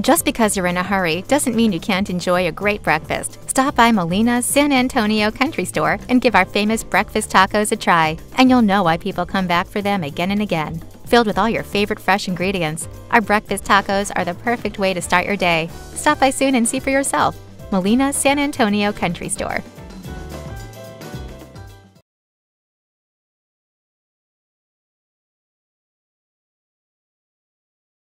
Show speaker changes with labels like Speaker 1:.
Speaker 1: Just because you're in a hurry doesn't mean you can't enjoy a great breakfast. Stop by Molina's San Antonio Country Store and give our famous breakfast tacos a try, and you'll know why people come back for them again and again. Filled with all your favorite fresh ingredients, our breakfast tacos are the perfect way to start your day. Stop by soon and see for yourself. Molina's San Antonio Country Store.